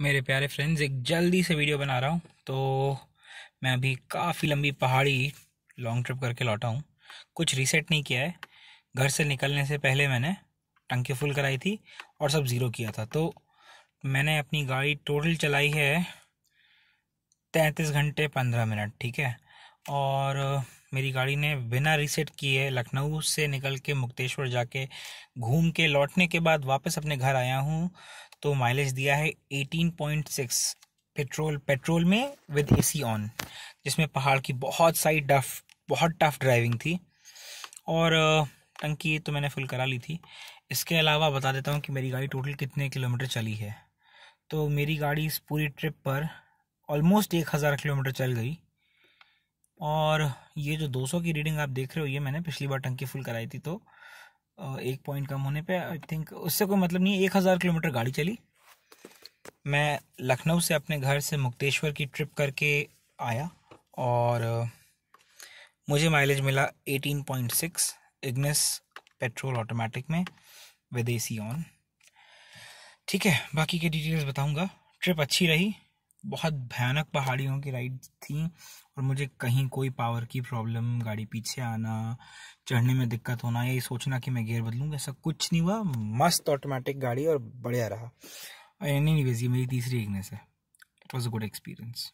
मेरे प्यारे फ्रेंड्स एक जल्दी से वीडियो बना रहा हूँ तो मैं अभी काफ़ी लंबी पहाड़ी लॉन्ग ट्रिप करके लौटा हूँ। कुछ रीसेट नहीं किया है। घर से निकलने से पहले मैंने टंकी फुल कराई थी और सब ज़ीरो किया था। तो मैंने अपनी गाड़ी टोटल चलाई है तैंतीस घंटे पंद्रह मिनट, ठीक है? और मेरी गाड़ी ने बिना रीसेट किए लखनऊ से निकल के मुक्तेश्वर जाके, घूम के लौटने के बाद वापस अपने घर आया हूँ। तो माइलेज दिया है 18.6 पेट्रोल पेट्रोल में विद एसी ऑन जिसमें पहाड़ की बहुत सारी टफ बहुत टफ ड्राइविंग थी। और टंकी तो मैंने फुल करा ली थी। इसके अलावा बता देता हूँ कि मेरी गाड़ी टोटल कितने किलोमीटर चली है। तो मेरी गाड़ी इस पूरी ट्रिप पर ऑलमोस्ट एक हज़ार किलोमीटर चल गई। और ये जो 200 की रीडिंग आप देख रहे हो, ये मैंने पिछली बार टंकी फुल कराई थी तो एक पॉइंट कम होने पे आई थिंक उससे कोई मतलब नहीं, एक हज़ार किलोमीटर गाड़ी चली। मैं लखनऊ से अपने घर से मुक्तेश्वर की ट्रिप करके आया और मुझे माइलेज मिला 18.6 इग्निस पेट्रोल ऑटोमेटिक में विद एसी ऑन ठीक है, बाकी के डिटेल्स बताऊँगा। ट्रिप अच्छी रही। बहुत भयानक पहाड़ियों की राइड थी और मुझे कहीं कोई पावर की प्रॉब्लम गाड़ी पीछे आना, चढ़ने में दिक्कत होना या सोचना कि मैं गियर बदलूँ, ऐसा कुछ नहीं हुआ। मस्त ऑटोमेटिक गाड़ी और बढ़िया रहा। एनी नहीं ये मेरी तीसरी इग्नेस है। It was a good experience